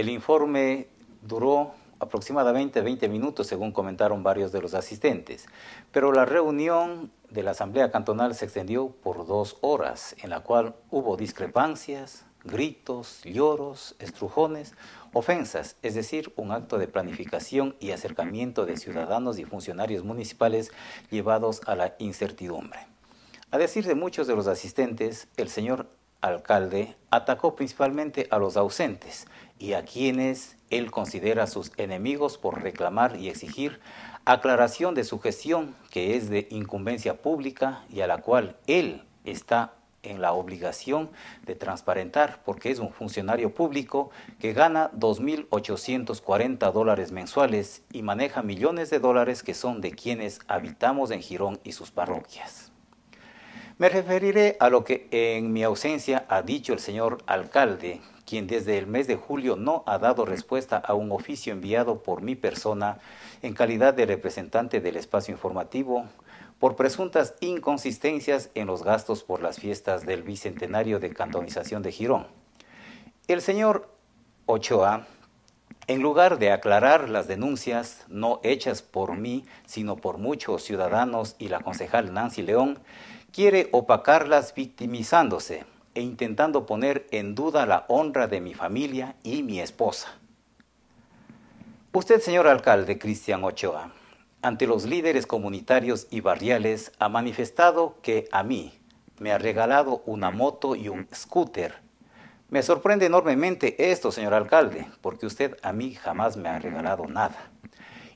el informe duró aproximadamente 20 minutos, según comentaron varios de los asistentes, pero la reunión de la Asamblea Cantonal se extendió por dos horas, en la cual hubo discrepancias, gritos, lloros, estrujones, ofensas, es decir, un acto de planificación y acercamiento de ciudadanos y funcionarios municipales llevados a la incertidumbre. A decir de muchos de los asistentes, el señor alcalde atacó principalmente a los ausentes y a quienes él considera sus enemigos por reclamar y exigir aclaración de su gestión, que es de incumbencia pública y a la cual él está en la obligación de transparentar, porque es un funcionario público que gana 2.840 dólares mensuales y maneja millones de dólares que son de quienes habitamos en Girón y sus parroquias. Me referiré a lo que en mi ausencia ha dicho el señor alcalde, quien desde el mes de julio no ha dado respuesta a un oficio enviado por mi persona en calidad de representante del espacio informativo por presuntas inconsistencias en los gastos por las fiestas del bicentenario de cantonización de Girón. El señor Ochoa, en lugar de aclarar las denuncias no hechas por mí, sino por muchos ciudadanos y la concejal Nancy León, quiere opacarlas victimizándose e intentando poner en duda la honra de mi familia y mi esposa. Usted, señor alcalde Cristian Ochoa, ante los líderes comunitarios y barriales ha manifestado que a mí me ha regalado una moto y un scooter. Me sorprende enormemente esto, señor alcalde, porque usted a mí jamás me ha regalado nada.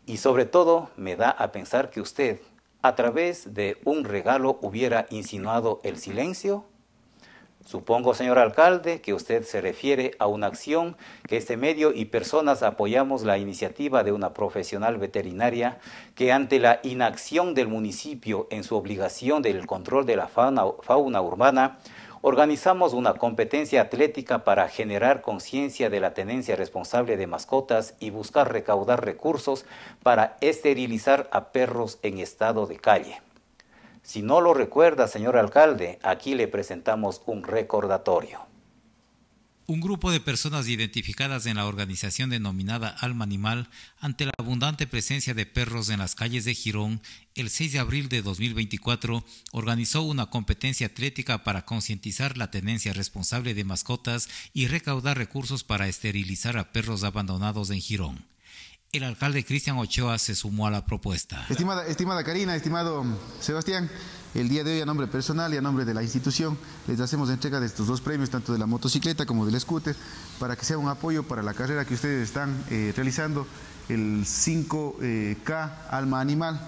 Y sobre todo me da a pensar que usted, a través de un regalo, hubiera insinuado el silencio Supongo, señor alcalde, que usted se refiere a una acción que este medio y personas apoyamos la iniciativa de una profesional veterinaria que ante la inacción del municipio en su obligación del control de la fauna, fauna urbana, organizamos una competencia atlética para generar conciencia de la tenencia responsable de mascotas y buscar recaudar recursos para esterilizar a perros en estado de calle. Si no lo recuerda, señor alcalde, aquí le presentamos un recordatorio. Un grupo de personas identificadas en la organización denominada Alma Animal, ante la abundante presencia de perros en las calles de Girón, el 6 de abril de 2024 organizó una competencia atlética para concientizar la tenencia responsable de mascotas y recaudar recursos para esterilizar a perros abandonados en Girón. El alcalde Cristian Ochoa se sumó a la propuesta. Estimada, estimada Karina, estimado Sebastián, el día de hoy a nombre personal y a nombre de la institución les hacemos entrega de estos dos premios, tanto de la motocicleta como del scooter, para que sea un apoyo para la carrera que ustedes están eh, realizando, el 5K eh, Alma Animal.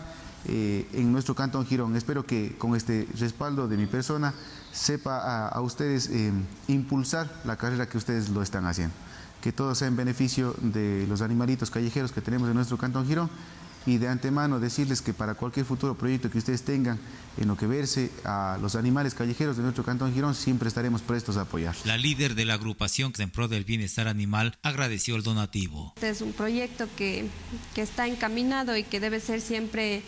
Eh, en nuestro cantón Girón. Espero que con este respaldo de mi persona sepa a ustedes impulsar la carrera que ustedes lo están haciendo que todo sea en beneficio de los animalitos callejeros que tenemos en nuestro Cantón Girón y de antemano decirles que para cualquier futuro proyecto que ustedes tengan en lo que verse a los animales callejeros de nuestro Cantón Girón, siempre estaremos prestos a apoyar. La líder de la agrupación en pro del bienestar animal agradeció el donativo. Este es un proyecto que, que está encaminado y que debe ser siempre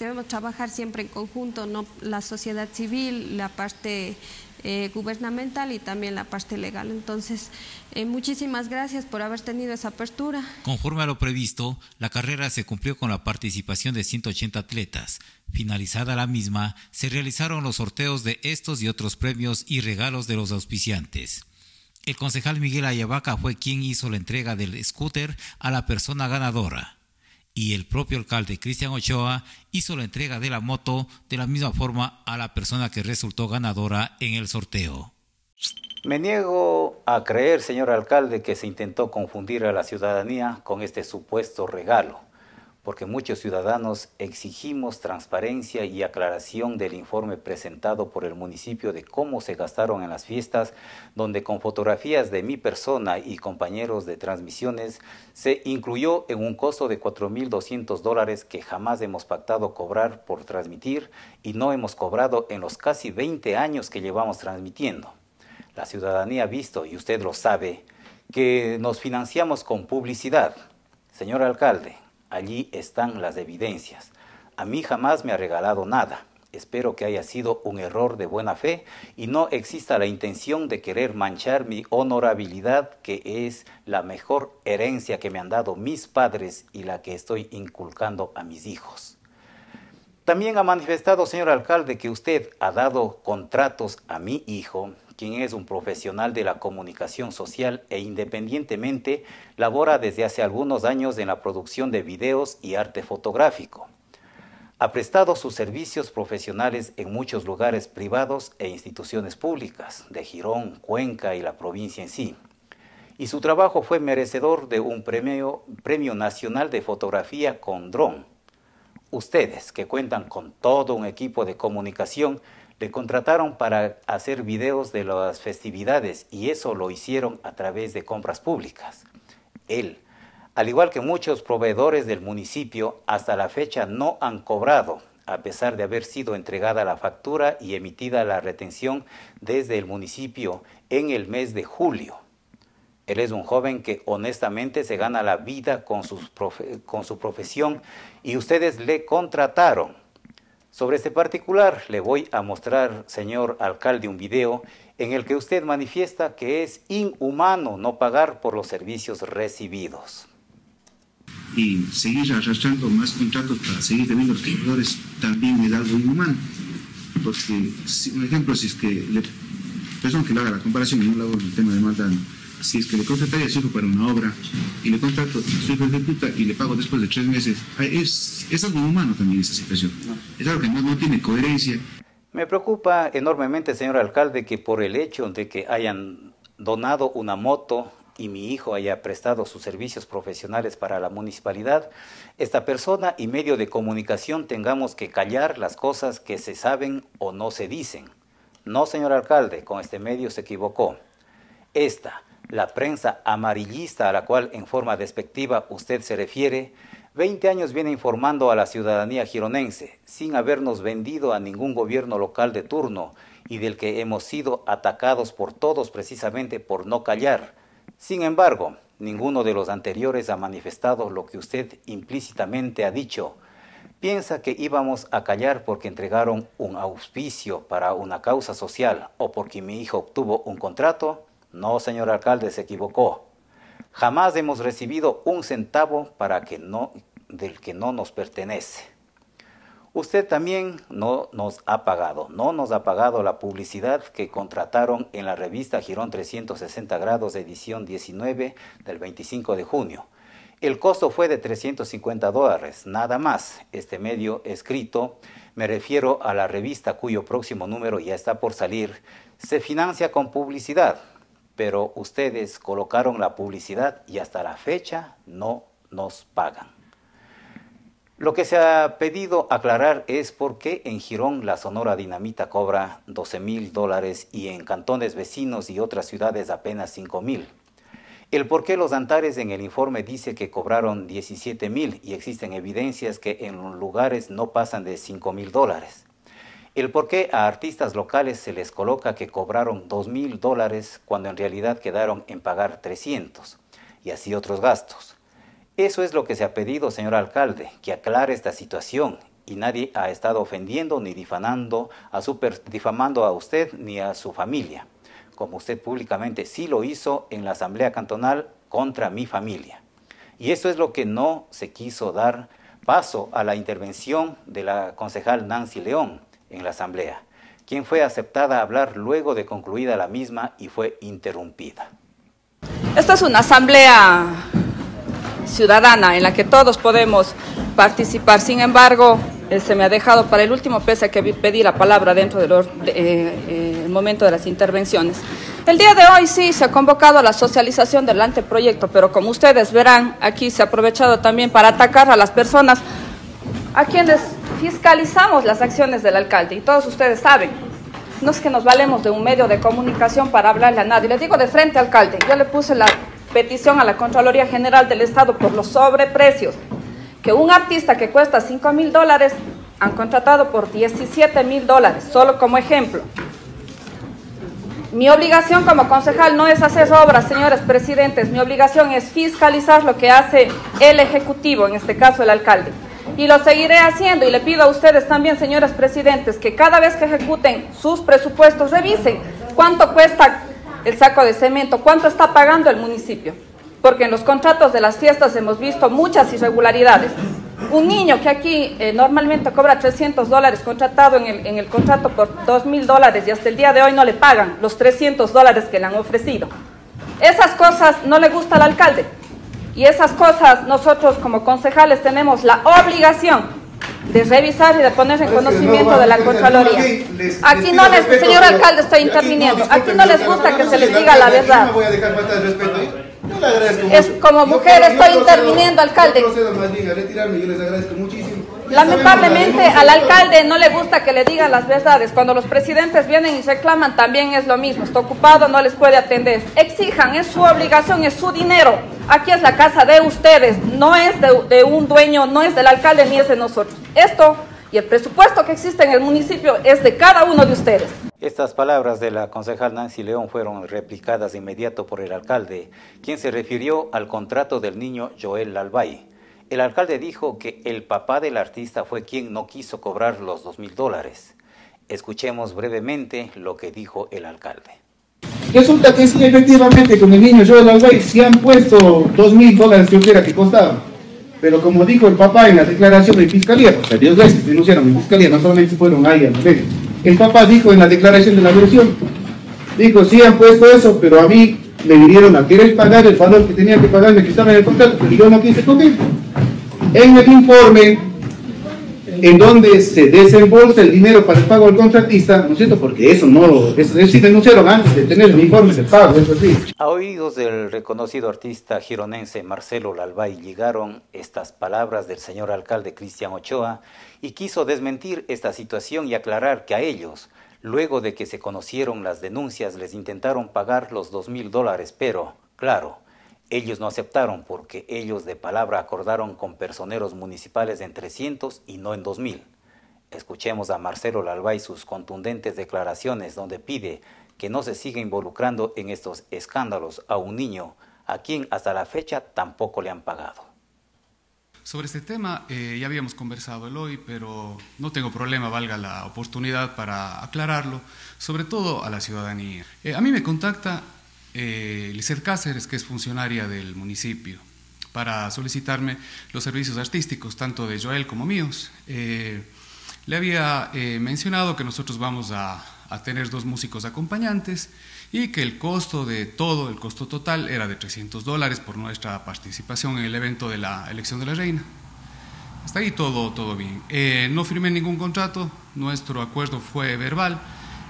debemos trabajar siempre en conjunto, ¿no? la sociedad civil, la parte eh, gubernamental y también la parte legal. Entonces, eh, muchísimas gracias por haber tenido esa apertura. Conforme a lo previsto, la carrera se cumplió con la participación de 180 atletas. Finalizada la misma, se realizaron los sorteos de estos y otros premios y regalos de los auspiciantes. El concejal Miguel Ayabaca fue quien hizo la entrega del scooter a la persona ganadora y el propio alcalde Cristian Ochoa hizo la entrega de la moto de la misma forma a la persona que resultó ganadora en el sorteo. Me niego a creer, señor alcalde, que se intentó confundir a la ciudadanía con este supuesto regalo porque muchos ciudadanos exigimos transparencia y aclaración del informe presentado por el municipio de cómo se gastaron en las fiestas, donde con fotografías de mi persona y compañeros de transmisiones se incluyó en un costo de 4.200 dólares que jamás hemos pactado cobrar por transmitir y no hemos cobrado en los casi 20 años que llevamos transmitiendo. La ciudadanía ha visto, y usted lo sabe, que nos financiamos con publicidad. Señor alcalde, Allí están las evidencias. A mí jamás me ha regalado nada. Espero que haya sido un error de buena fe y no exista la intención de querer manchar mi honorabilidad, que es la mejor herencia que me han dado mis padres y la que estoy inculcando a mis hijos. También ha manifestado, señor alcalde, que usted ha dado contratos a mi hijo, quien es un profesional de la comunicación social e independientemente labora desde hace algunos años en la producción de videos y arte fotográfico. Ha prestado sus servicios profesionales en muchos lugares privados e instituciones públicas de Girón, Cuenca y la provincia en sí. Y su trabajo fue merecedor de un premio, premio nacional de fotografía con dron. Ustedes, que cuentan con todo un equipo de comunicación, le contrataron para hacer videos de las festividades y eso lo hicieron a través de compras públicas. Él, al igual que muchos proveedores del municipio, hasta la fecha no han cobrado, a pesar de haber sido entregada la factura y emitida la retención desde el municipio en el mes de julio. Él es un joven que honestamente se gana la vida con, con su profesión y ustedes le contrataron. Sobre este particular le voy a mostrar, señor alcalde, un video en el que usted manifiesta que es inhumano no pagar por los servicios recibidos y seguir arrastrando más contratos para seguir teniendo los trabajadores también es algo inhumano. Porque, si, un ejemplo, si es que, le, perdón que le haga la comparación no le hago el tema de maldad, si es que le contrataría a su hijo para una obra y le contrato a su hijo ejecuta y le pago después de tres meses, es, es algo inhumano también esa situación. Es algo que no, no tiene coherencia. Me preocupa enormemente, señor alcalde, que por el hecho de que hayan donado una moto y mi hijo haya prestado sus servicios profesionales para la municipalidad, esta persona y medio de comunicación tengamos que callar las cosas que se saben o no se dicen. No, señor alcalde, con este medio se equivocó. Esta, la prensa amarillista a la cual en forma despectiva usted se refiere, 20 años viene informando a la ciudadanía gironense, sin habernos vendido a ningún gobierno local de turno y del que hemos sido atacados por todos precisamente por no callar sin embargo, ninguno de los anteriores ha manifestado lo que usted implícitamente ha dicho. ¿Piensa que íbamos a callar porque entregaron un auspicio para una causa social o porque mi hijo obtuvo un contrato? No, señor alcalde, se equivocó. Jamás hemos recibido un centavo para que no, del que no nos pertenece. Usted también no nos ha pagado, no nos ha pagado la publicidad que contrataron en la revista Girón 360 grados edición 19 del 25 de junio. El costo fue de 350 dólares, nada más. Este medio escrito, me refiero a la revista cuyo próximo número ya está por salir, se financia con publicidad, pero ustedes colocaron la publicidad y hasta la fecha no nos pagan. Lo que se ha pedido aclarar es por qué en Girón la Sonora Dinamita cobra 12 mil dólares y en cantones vecinos y otras ciudades apenas 5 mil. El por qué los Antares en el informe dice que cobraron 17 mil y existen evidencias que en lugares no pasan de 5 mil dólares. El por qué a artistas locales se les coloca que cobraron 2 mil dólares cuando en realidad quedaron en pagar 300 y así otros gastos. Eso es lo que se ha pedido, señor alcalde, que aclare esta situación y nadie ha estado ofendiendo ni difamando a, difamando a usted ni a su familia, como usted públicamente sí lo hizo en la Asamblea Cantonal contra mi familia. Y eso es lo que no se quiso dar paso a la intervención de la concejal Nancy León en la Asamblea, quien fue aceptada a hablar luego de concluida la misma y fue interrumpida. Esta es una asamblea ciudadana en la que todos podemos participar. Sin embargo, eh, se me ha dejado para el último, pese a que pedí la palabra dentro del de, eh, eh, momento de las intervenciones. El día de hoy sí se ha convocado a la socialización del anteproyecto, pero como ustedes verán, aquí se ha aprovechado también para atacar a las personas a quienes fiscalizamos las acciones del alcalde, y todos ustedes saben. No es que nos valemos de un medio de comunicación para hablarle a nadie. Le digo de frente, alcalde, yo le puse la petición a la Contraloría General del Estado por los sobreprecios, que un artista que cuesta 5 mil dólares han contratado por 17 mil dólares, solo como ejemplo. Mi obligación como concejal no es hacer obras, señores presidentes, mi obligación es fiscalizar lo que hace el Ejecutivo, en este caso el alcalde. Y lo seguiré haciendo. Y le pido a ustedes también, señores presidentes, que cada vez que ejecuten sus presupuestos, revisen cuánto cuesta el saco de cemento, cuánto está pagando el municipio. Porque en los contratos de las fiestas hemos visto muchas irregularidades. Un niño que aquí eh, normalmente cobra 300 dólares contratado en el, en el contrato por 2 mil dólares y hasta el día de hoy no le pagan los 300 dólares que le han ofrecido. Esas cosas no le gusta al alcalde. Y esas cosas nosotros como concejales tenemos la obligación de revisar y de poner en conocimiento de la Contraloría. Aquí no les, señor alcalde, estoy interviniendo, aquí no les gusta que se les diga la verdad. Es como mujer, estoy interviniendo, alcalde. Lamentablemente al alcalde no le gusta que le digan las verdades. Cuando los presidentes vienen y reclaman también es lo mismo. Está ocupado, no les puede atender. Exijan, es su obligación, es su dinero. Aquí es la casa de ustedes, no es de, un dueño, no es del alcalde ni es de nosotros. Esto y el presupuesto que existe en el municipio es de cada uno de ustedes. Estas palabras de la concejal Nancy León fueron replicadas de inmediato por el alcalde, quien se refirió al contrato del niño Joel Lalbay. El alcalde dijo que el papá del artista fue quien no quiso cobrar los dos mil dólares. Escuchemos brevemente lo que dijo el alcalde. Resulta que sí, efectivamente, con el niño Joel Lalbay se han puesto dos mil dólares que era que costaba. Pero como dijo el papá en la declaración de fiscalía, Dios gracias, denunciaron en fiscalía, no solamente fueron ahí a medio el papá dijo en la declaración de la versión, dijo, sí han puesto eso, pero a mí me vinieron a querer pagar el valor que tenía que pagarme, que estaba en el contrato, pero yo no quise cumplir. En el informe, en donde se desembolsa el dinero para el pago al contratista, ¿no es cierto? Porque eso no, eso, eso sí denunciaron antes de tener el informe del pago, eso sí. A oídos del reconocido artista gironense Marcelo Lalbay llegaron estas palabras del señor alcalde Cristian Ochoa y quiso desmentir esta situación y aclarar que a ellos, luego de que se conocieron las denuncias, les intentaron pagar los dos mil dólares, pero, claro, ellos no aceptaron porque ellos de palabra acordaron con personeros municipales en 300 y no en 2000. Escuchemos a Marcelo Lalbay sus contundentes declaraciones donde pide que no se siga involucrando en estos escándalos a un niño a quien hasta la fecha tampoco le han pagado. Sobre este tema eh, ya habíamos conversado el hoy, pero no tengo problema, valga la oportunidad para aclararlo, sobre todo a la ciudadanía. Eh, a mí me contacta eh, Cáceres, que es funcionaria del municipio, para solicitarme los servicios artísticos, tanto de Joel como míos. Eh, le había mencionado que nosotros vamos a, a tener dos músicos acompañantes y que el costo de todo, el costo total, era de 300 dólares por nuestra participación en el evento de la elección de la reina. Hasta ahí todo, todo bien. Eh, no firmé ningún contrato, nuestro acuerdo fue verbal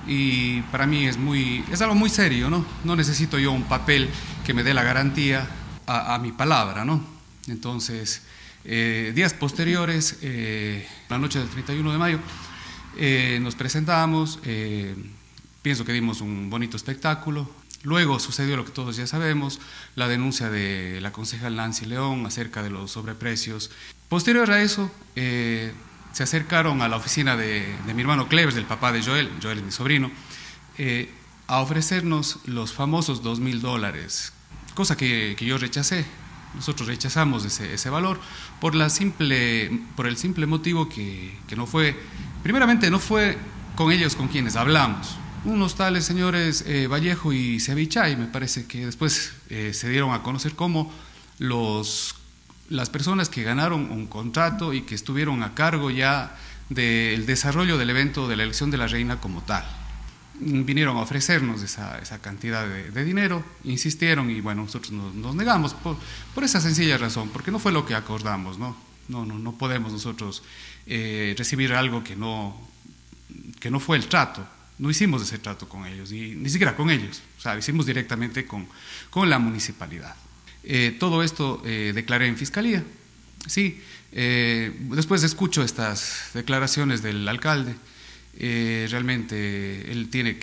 y para mí es, muy, es algo muy serio, ¿no? No necesito yo un papel que me dé la garantía a, mi palabra, ¿no? Entonces, eh, días posteriores, eh, la noche del 31 de mayo, nos presentamos Pienso que dimos un bonito espectáculo. Luego sucedió lo que todos ya sabemos, la denuncia de la concejal Nancy León acerca de los sobreprecios. Posterior a eso, eh, se acercaron a la oficina de, mi hermano Clevers, del papá de Joel, Joel es mi sobrino, eh, a ofrecernos los famosos dos mil dólares, cosa que, yo rechacé. Nosotros rechazamos ese, ese, valor por, la simple, por el simple motivo que, que no fue, primeramente no fue con ellos con quienes hablamos unos tales señores eh, Vallejo y Cevichay, me parece que después eh, se dieron a conocer como los, las personas que ganaron un contrato y que estuvieron a cargo ya del desarrollo del evento de la elección de la reina como tal. Vinieron a ofrecernos esa, esa cantidad de, dinero, insistieron y bueno, nosotros nos, negamos por, por, esa sencilla razón, porque no fue lo que acordamos, ¿no? No, no, no podemos nosotros eh, recibir algo que no, que no fue el trato no hicimos ese trato con ellos, ni, ni siquiera con ellos, o sea, hicimos directamente con, con la municipalidad. Eh, todo esto eh, declaré en fiscalía. Sí, eh, después escucho estas declaraciones del alcalde. realmente él tiene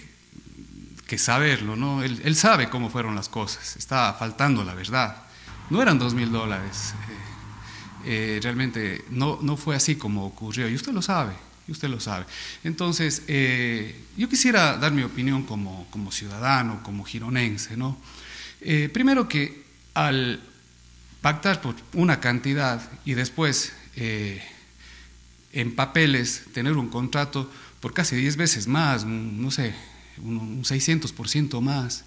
que saberlo, ¿no? Él, él, sabe cómo fueron las cosas, está faltando la verdad. No eran dos mil dólares. realmente no, no fue así como ocurrió, y usted lo sabe y usted lo sabe. Entonces, eh, yo quisiera dar mi opinión como, como ciudadano, como gironense, ¿no? Eh, primero que al pactar por una cantidad y después eh, en papeles tener un contrato por casi 10 veces más, no sé, un 600% más.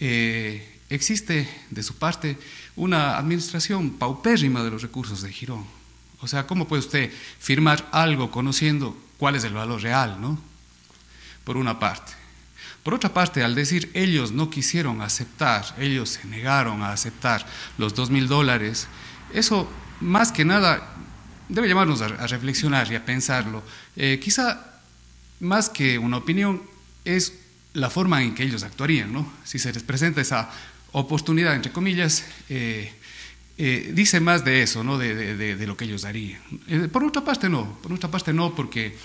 Eh, existe de su parte una administración paupérrima de los recursos de Girón. O sea, ¿cómo puede usted firmar algo conociendo cuál es el valor real, no? Por una parte. Por otra parte, al decir ellos no quisieron aceptar, ellos se negaron a aceptar los dos mil dólares, eso más que nada debe llamarnos a, reflexionar y a pensarlo. Eh, quizá más que una opinión es la forma en que ellos actuarían, ¿no? Si se les presenta esa oportunidad, entre comillas, eh, eh, dice más de eso, ¿no? De, lo que ellos harían. por otra parte, no, por otra parte, no, porque,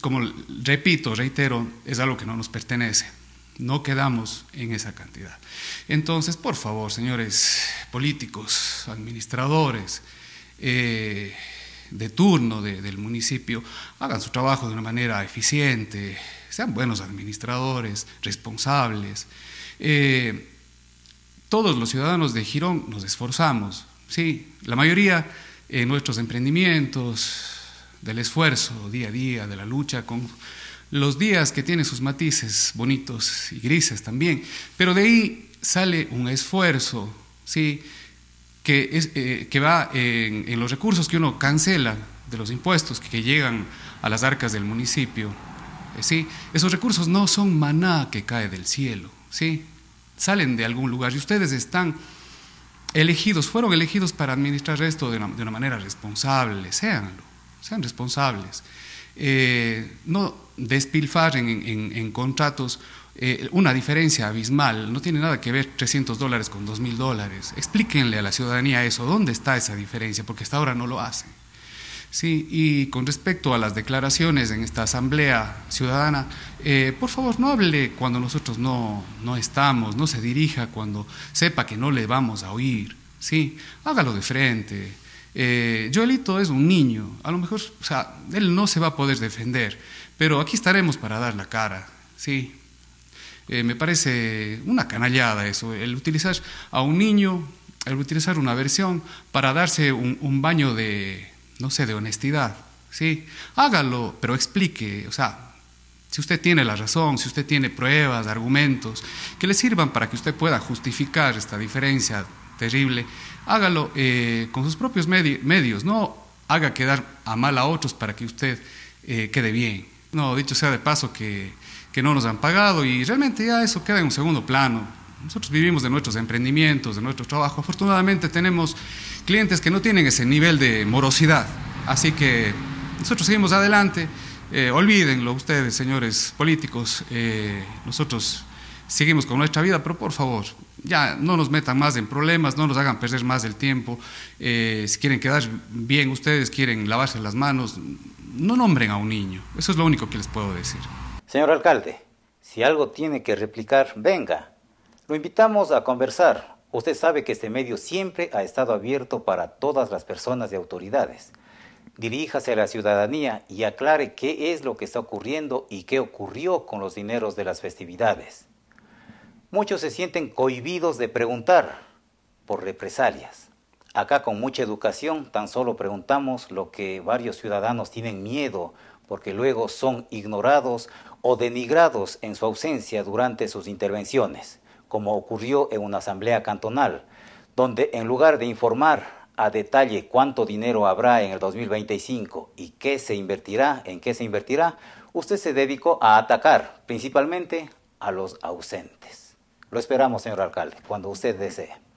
como repito, reitero, es algo que no nos pertenece. No quedamos en esa cantidad. Entonces, por favor, señores políticos, administradores, eh, de turno del municipio hagan su trabajo de una manera eficiente, sean buenos administradores, responsables. Eh, todos los ciudadanos de Girón nos esforzamos, sí, la mayoría en nuestros emprendimientos, del esfuerzo día a día, de la lucha con los días que tienen sus matices bonitos y grises también, pero de ahí sale un esfuerzo, sí, que, es, eh, que va en, los recursos que uno cancela de los impuestos que, llegan a las arcas del municipio. Eh, ¿sí? Esos recursos no son maná que cae del cielo, ¿sí? salen de algún lugar y ustedes están elegidos, fueron elegidos para administrar esto de una, manera responsable, séanlo, sean responsables. Eh, no despilfarren en contratos eh, una diferencia abismal, no tiene nada que ver 300 dólares con 2 mil dólares. Explíquenle a la ciudadanía eso, ¿dónde está esa diferencia? Porque hasta ahora no lo hacen. Sí, y con respecto a las declaraciones en esta asamblea ciudadana, eh, por favor no hable cuando nosotros no, no estamos, no se dirija cuando sepa que no le vamos a oír, sí, hágalo de frente. Eh, Joelito es un niño, a lo mejor, o sea, él no se va a poder defender, pero aquí estaremos para dar la cara, sí, eh, me parece una canallada eso, el utilizar a un niño, el utilizar una versión para darse un, baño de, no sé, de honestidad. ¿sí? Hágalo, pero explique, o sea, si usted tiene la razón, si usted tiene pruebas, argumentos, que le sirvan para que usted pueda justificar esta diferencia terrible, hágalo eh, con sus propios medios, no haga quedar a mal a otros para que usted eh, quede bien. No, dicho sea de paso que que no nos han pagado y realmente ya eso queda en un segundo plano. Nosotros vivimos de nuestros emprendimientos, de nuestro trabajo. Afortunadamente tenemos clientes que no tienen ese nivel de morosidad. Así que nosotros seguimos adelante. Eh, olvídenlo ustedes, señores políticos. Eh, nosotros seguimos con nuestra vida, pero por favor, ya no nos metan más en problemas, no nos hagan perder más el tiempo. Eh, si quieren quedar bien ustedes, quieren lavarse las manos, no nombren a un niño. Eso es lo único que les puedo decir. Señor alcalde, si algo tiene que replicar, venga. Lo invitamos a conversar. Usted sabe que este medio siempre ha estado abierto para todas las personas y autoridades. Diríjase a la ciudadanía y aclare qué es lo que está ocurriendo y qué ocurrió con los dineros de las festividades. Muchos se sienten cohibidos de preguntar por represalias. Acá con mucha educación tan solo preguntamos lo que varios ciudadanos tienen miedo porque luego son ignorados o denigrados en su ausencia durante sus intervenciones, como ocurrió en una asamblea cantonal, donde en lugar de informar a detalle cuánto dinero habrá en el 2025 y qué se invertirá, en qué se invertirá, usted se dedicó a atacar principalmente a los ausentes. Lo esperamos, señor alcalde, cuando usted desee.